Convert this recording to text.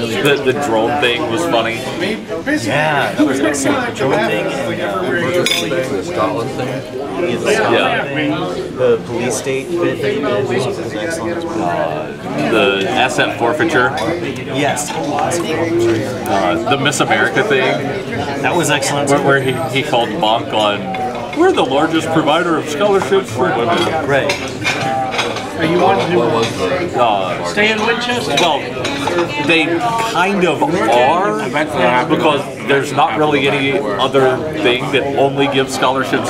The, the drone thing was funny. Yeah, that was excellent. The drone thing The Scotland thing. and Yeah. the police state bit that you did was, excellent well. The asset forfeiture, Yes, uh, the Miss America thing, that was excellent. where, where he, he called Bonk on, we're the largest provider of scholarships for women. Right. Are you to? Uh, stay in Winchester? well, they kind of are, because there's not really any other thing that only gives scholarships